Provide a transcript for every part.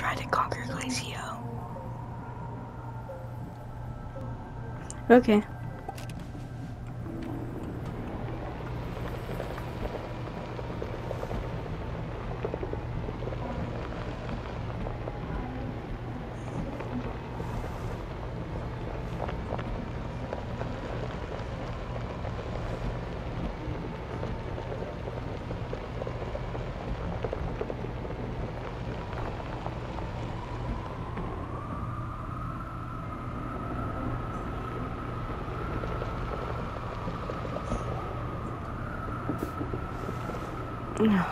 try to conquer Glacio. Okay. No.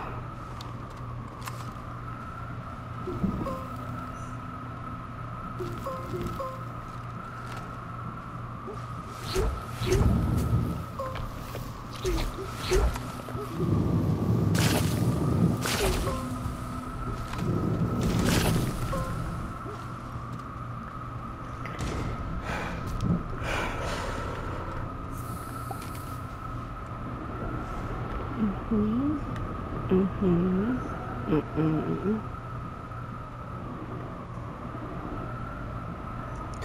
Mm-hmm. Mm-hmm. Mm-mm.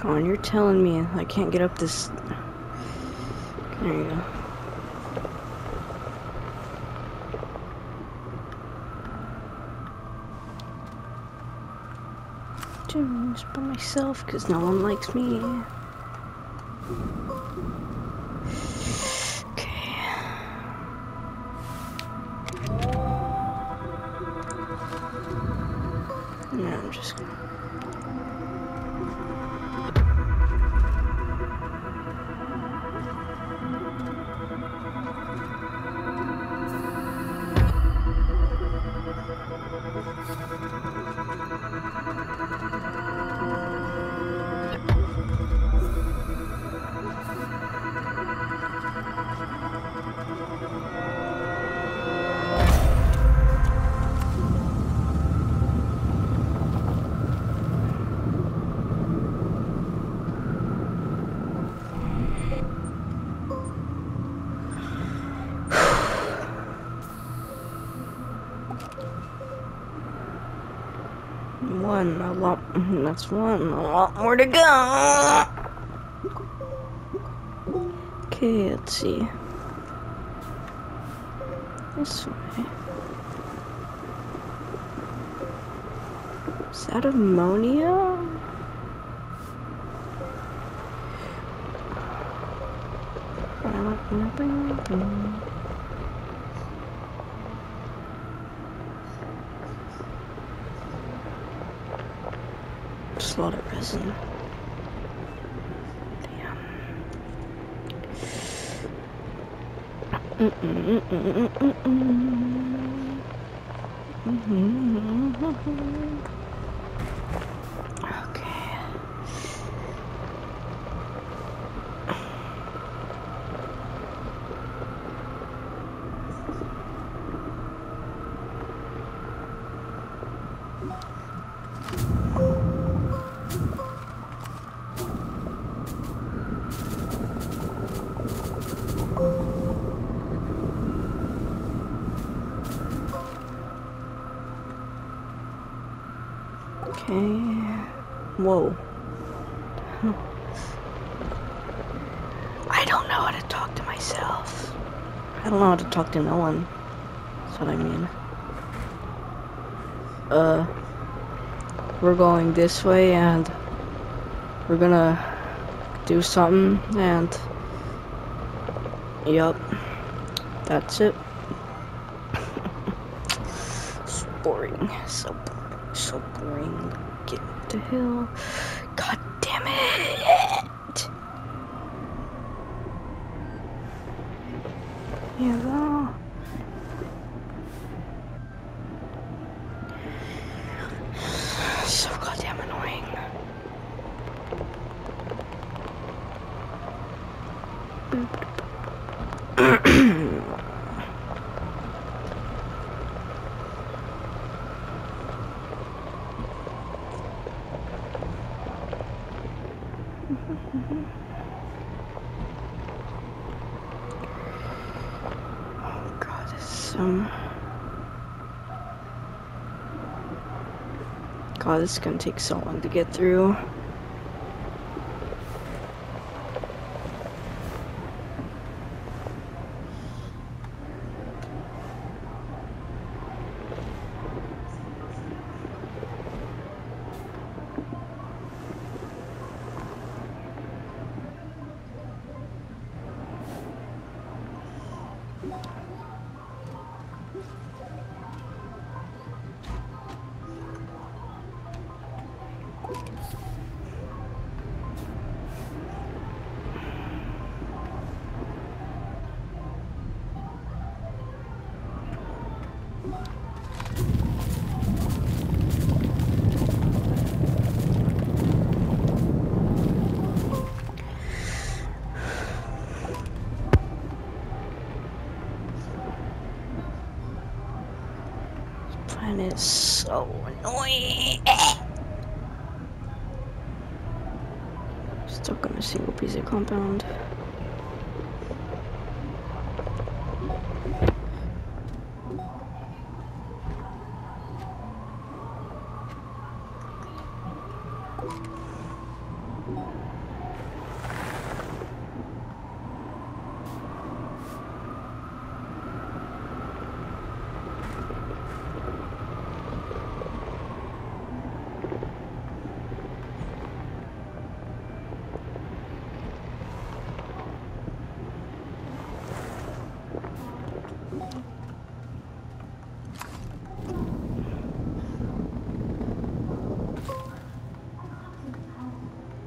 Come on, you're telling me I can't get up this. There you go. Just by myself because no one likes me. One, a lot. That's one. A lot more to go. Okay, let's see. This way. Is that ammonia? Just a lot of resin. Damn. Okay. Okay. Whoa. I don't know how to myself. I don't know how to talk to no one. That's what I mean. Uh, we're going this way and we're gonna do something and yup, that's it. it's boring, so boring, so boring. Get the hill. God damn it! Yeah. So goddamn annoying. Oh is God, this is gonna take so long to get through. Planet is so annoying. Stuck on a single piece of compound.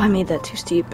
Oh, I made that too steep.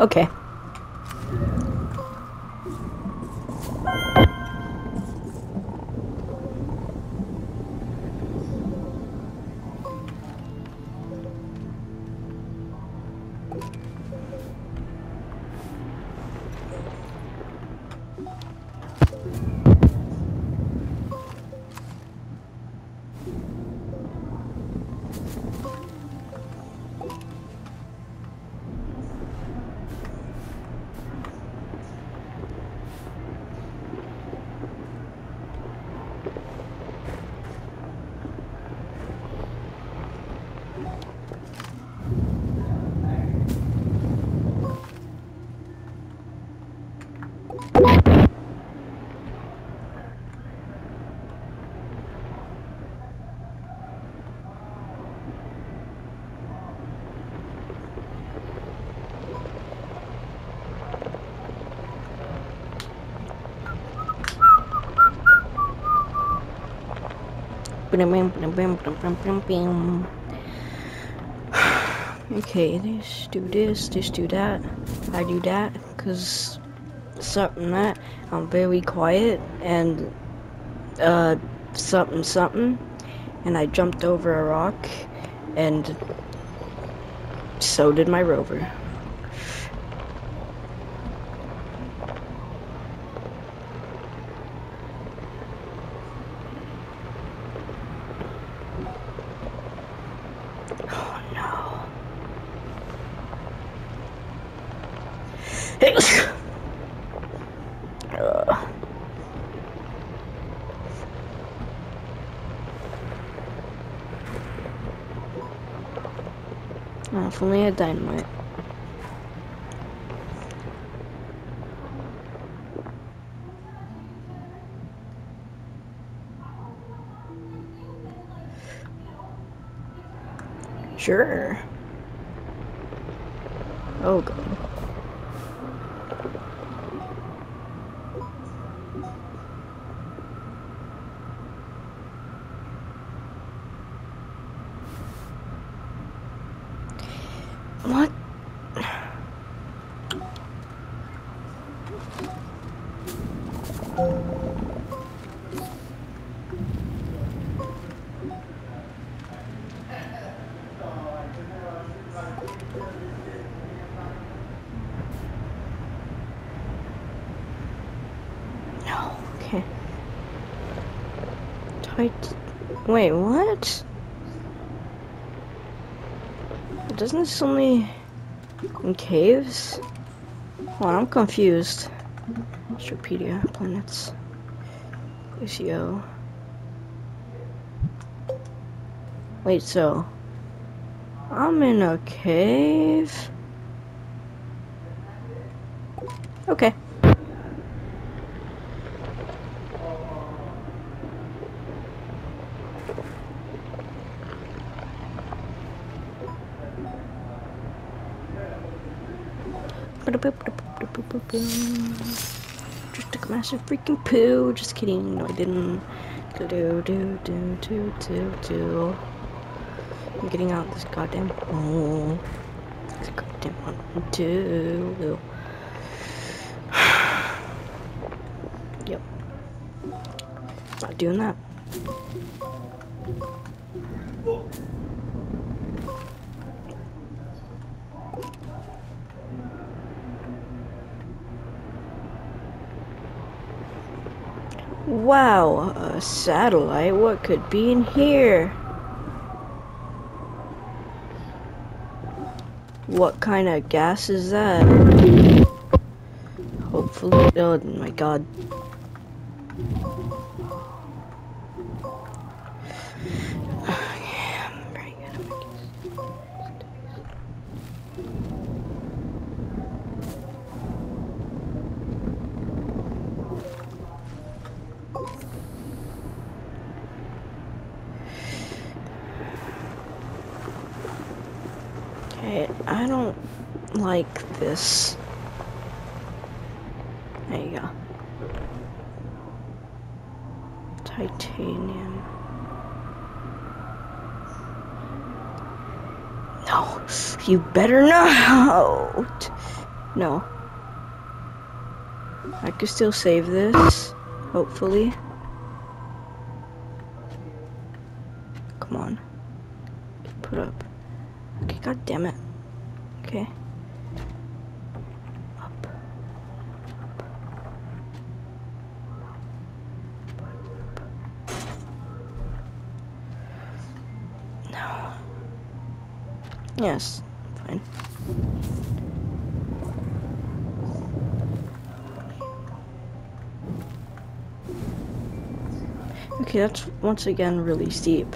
Okay. Okay, this do this, this do that. I do that because something that I'm very quiet and uh something something and I jumped over a rock and so did my rover. Sure. Oh god. What? No, okay. Tight. Wait, what? Doesn't this only in caves? Well, I'm confused. Astropedia, planets. Glacio. Wait, so I'm in a cave? Okay. Just took a massive freaking poo. Just kidding. No, I didn't. Do do do do do do do. I'm getting out this goddamn hole. This goddamn one. Do. Yep. Not doing that. Wow, a satellite? What could be in here? What kind of gas is that? Hopefully, oh my god. This. There you go. Titanium. No, you better not. No. I could still save this, hopefully. Come on. Put up. Okay, god damn it. Okay. Up. No. Yes, fine. Okay, that's once again really steep.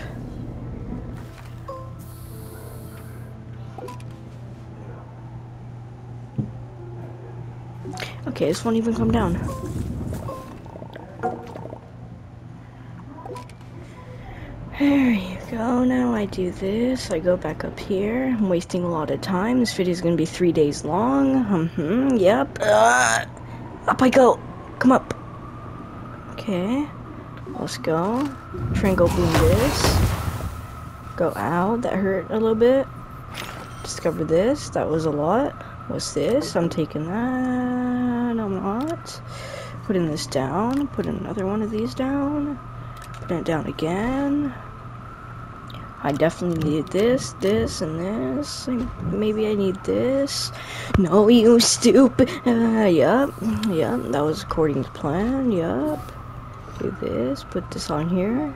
Okay, this won't even come down. I do this. I go back up here. I'm wasting a lot of time. This video is going to be three days long. Mm-hmm. Yep. Uh, up I go. Come up. Okay. Let's go. Triangle boom this. Go out. That hurt a little bit. Discover this. That was a lot. What's this? I'm taking that. I'm not. Putting this down. Put another one of these down. Putting it down again. I definitely need this, this, and this. Maybe I need this. No, you stupid. Uh, yup. Yup. That was according to plan. Yup. Do this. Put this on here.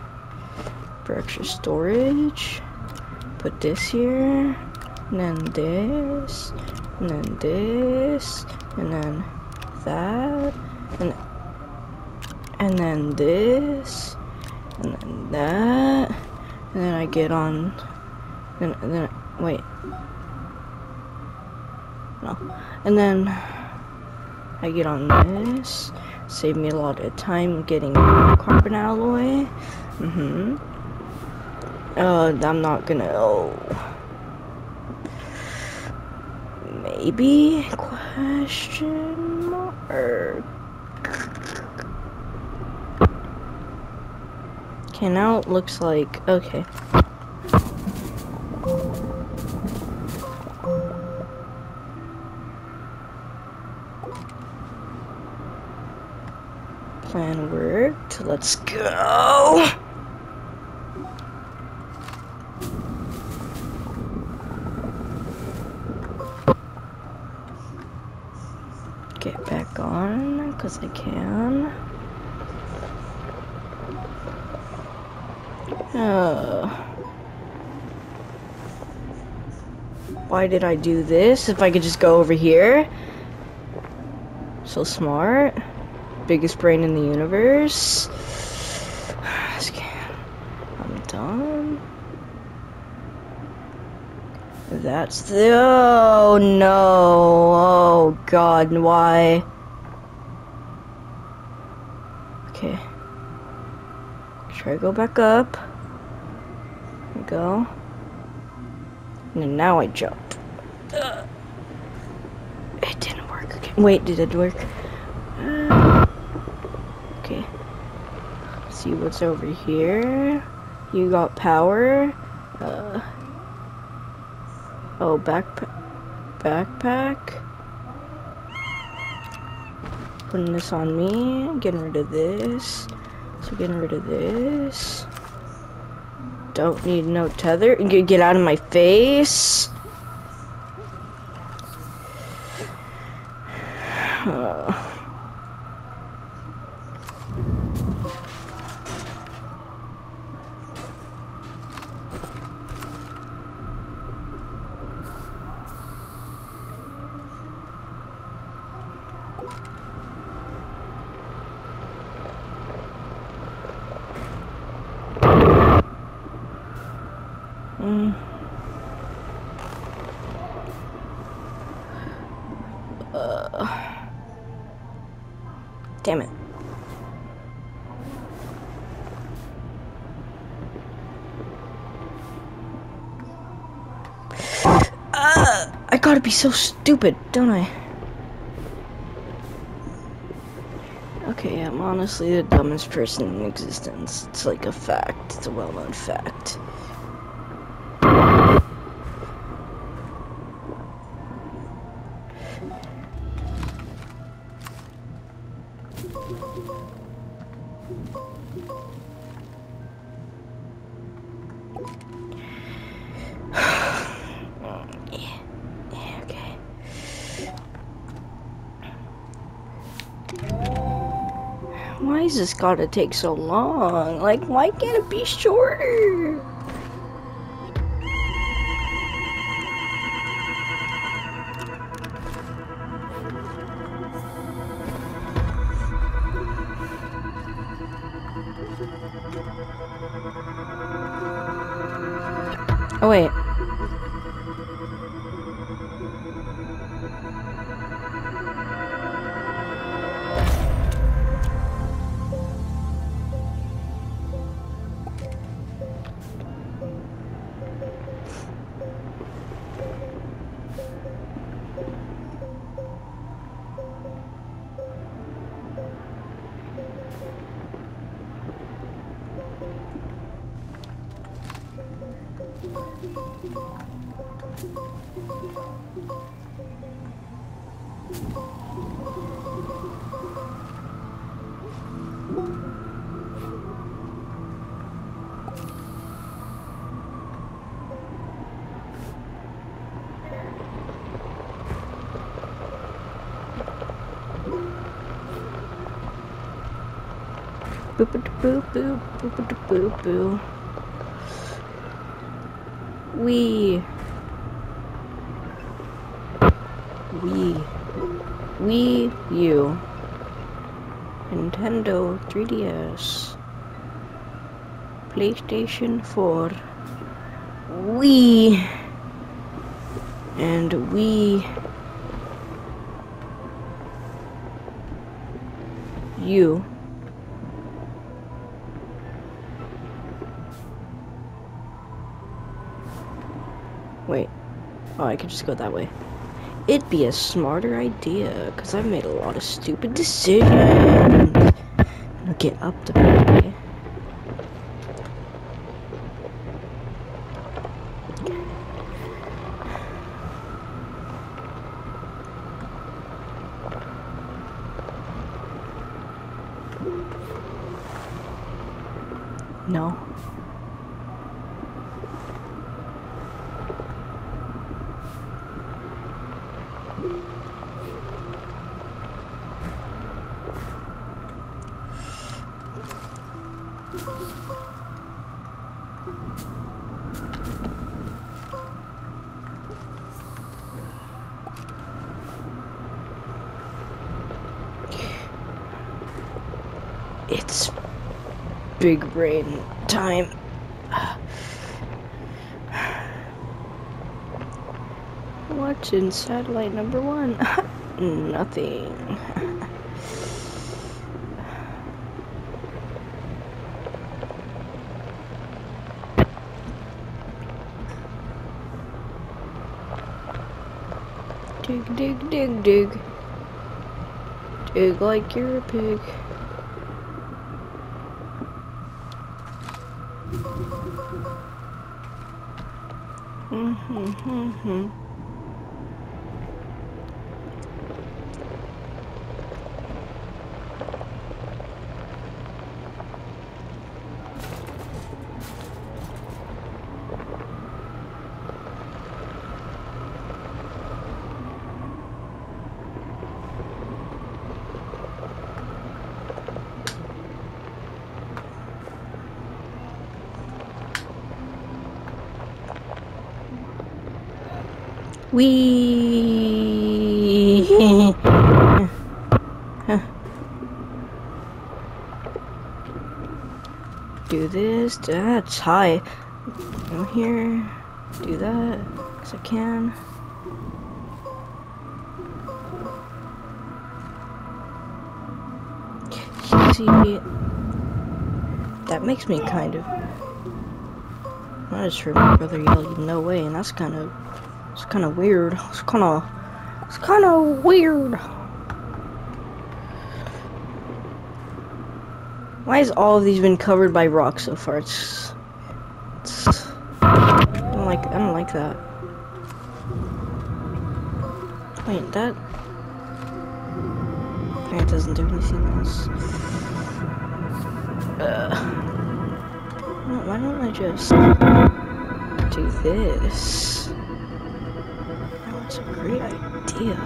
For extra storage. Put this here. And then this. And then this. And then that. And, and then this. And then that. And then I get on, then, then, wait. No. And then I get on this. Save me a lot of time getting carbon alloy. Mm-hmm. Uh, I'm not gonna, oh. Maybe? Question mark. Okay, now it looks like, okay. Plan worked, let's go! Get back on, because I can. Uh, why did I do this? If I could just go over here. So smart. Biggest brain in the universe. I'm done. That's the. Oh no. Oh god, why? Okay. Try to go back up. There we go. And now I jumped. Uh, it didn't work. Wait, did it work? Okay. see what's over here. You got power. Uh, oh, backpack. Backpack. Putting this on me. Getting rid of this. So getting rid of this. Don't need no tether. Get out of my face. Uh. So stupid, don't I? Okay, I'm honestly the dumbest person in existence. It's like a fact. It's a well-known fact. This gotta take so long? Like, why can't it be shorter? Boo boo boop a boo boo. We. We. Wii U. Nintendo 3DS. PlayStation 4. Wii. And Wii. U. Oh, I could just go that way. It'd be a smarter idea, because I've made a lot of stupid decisions. Get up the way. It's big brain time. What's in satellite number one? Nothing. Dig, dig, dig, dig. Like you're a pig. Mm-hmm. We do this. That's high. Go here. Do that. Cause I can. See, that makes me kind of. I just heard my brother yell, "No way!" and that's kind of kind of weird. It's kind of, it's kind of weird. Why has all of these been covered by rock so far? It's, it's, I don't like, I don't like that. Wait, that, it doesn't do anything else. Uh, why don't I just do this? That's a great idea.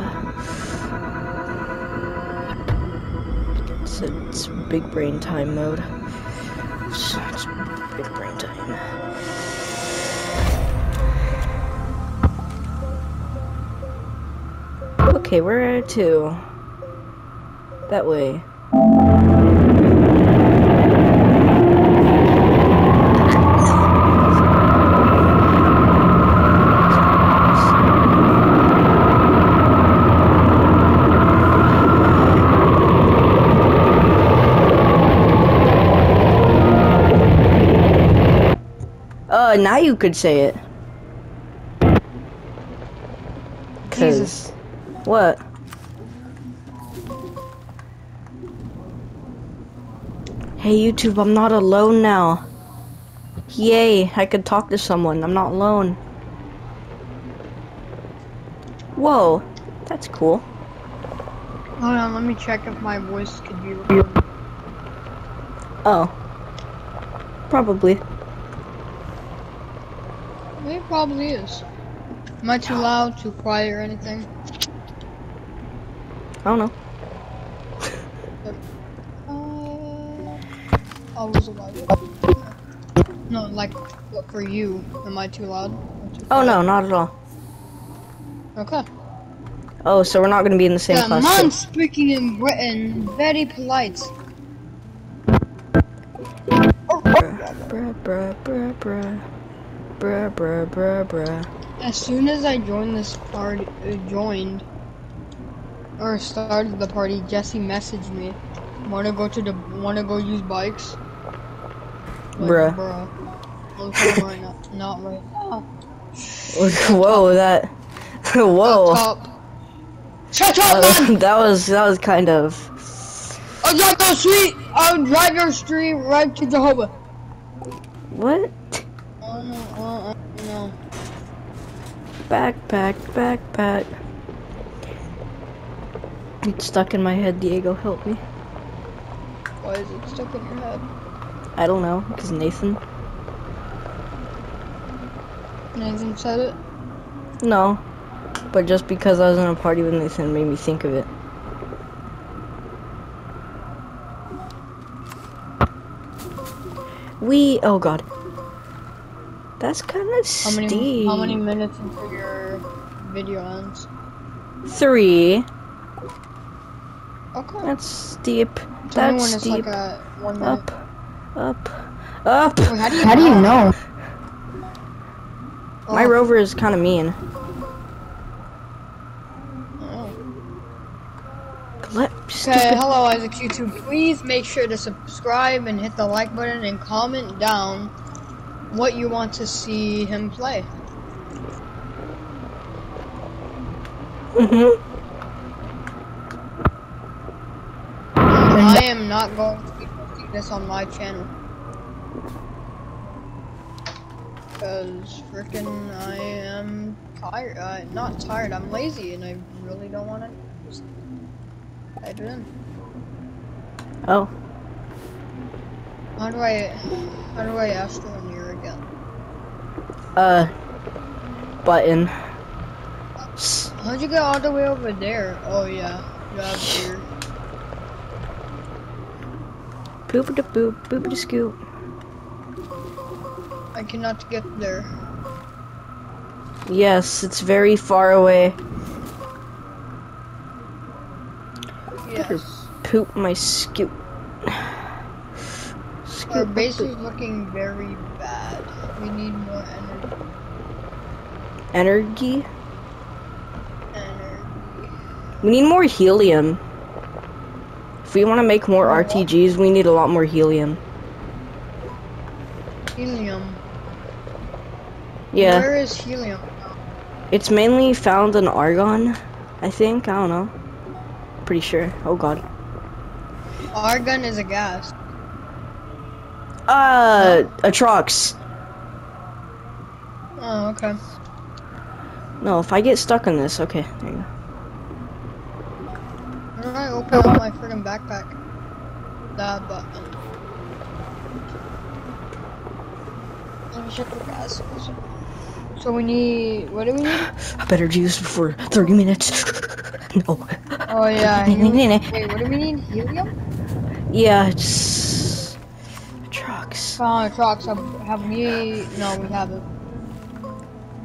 It's, it's big brain time mode. Big brain time. Okay, we're at two. That way. Uh, now you could say it. Jesus. What? Hey YouTube, I'm not alone now. Yay, I could talk to someone. I'm not alone. Whoa, that's cool. Hold on, let me check if my voice could be recorded. Oh. Probably. Probably is. Am I too loud, too quiet, or anything? I don't know. Uh, I was loud. No, like, what for you? Am I too loud? too Oh no, not at all. Okay. Oh, so we're not gonna be in the same Yeah, class. man speaking in Britain, very polite. Bruh, bruh, bruh, bruh. Bruh, bruh, bruh, bruh. bruh. As soon as I joined this party, uh, joined, or started the party, Jesse messaged me. Wanna go to the, wanna go use bikes? Like, Bruh. Bruh. Okay, right now, not right now. Whoa, that. Whoa. Up top. Shut up, Uh, man! that was that was kind of. I'll drive your street! I'll drive your street right to Jehovah. What? Oh no, oh, oh, no. Backpack, backpack. It's stuck in my head, Diego. Help me. Why is it stuck in your head? I don't know, because Nathan. Nathan said it. No. But just because I was in a party with Nathan made me think of it. We. Oh god. That's kind of How many, steep. how many minutes until your video ends? Three. Okay. That's steep. Tell That's when it's steep. like a one. Up. Up. Up. Wait, how do you, how do you know? My rover is kind of mean. Oh. Let Okay, hello Isaac YouTube. Please make sure to subscribe and hit the like button and comment down what you want to see him play. Mhm. I am not going to be posting this on my channel. Because freaking I am tired. Uh, not tired, I'm lazy and I really don't want to just type it in. Oh. How do I, how do I ask for an ear again? Uh. Button. How'd you get all the way over there? Oh yeah, you have ear. Boop da boop. Boop da scoop. I cannot get there. Yes, it's very far away. Yes. Poop my scoop. Our base is looking very bad. We need more energy. Energy. Energy. We need more helium. If we want to make more More? RTGs, we need a lot more helium. Helium. Yeah. Where is helium? It's mainly found in argon, I think. I don't know. Pretty sure. Oh god. Argon is a gas. Uh, Atrox. Oh, okay. No, if I get stuck on this, okay, there you go. Alright, open up my friggin' backpack. That button. Um, let me check the gas. So we need, what do we need? I better juice before 30 minutes. no. Oh yeah. Wait, what do we need? Helium? Yeah, it's Atrox. Oh, trucks. Have, have we? No, we haven't.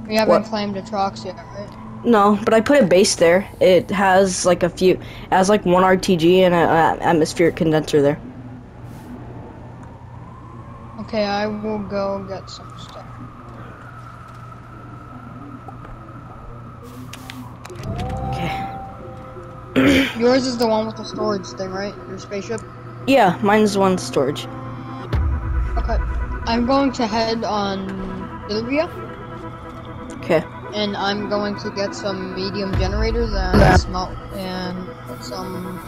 We haven't What? claimed Atrox yet, right? No, but I put a base there. It has like a few, it has like one RTG and an atmospheric condenser there. Okay, I will go get some stuff. Okay. Yours is the one with the storage thing, right? Your spaceship? Yeah, mine's one storage. Okay. I'm going to head on Ilvia, Okay and I'm going to get some medium generators and small and some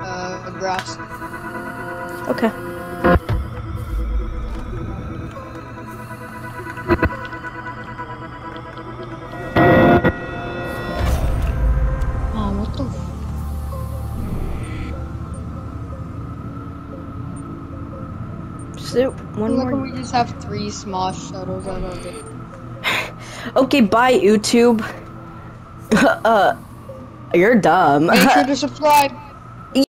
uh, grass. Okay. Oh, Soup. One Look, more. we just have three small shuttles out of it. Okay, bye YouTube. uh, you're dumb. Make sure to subscribe.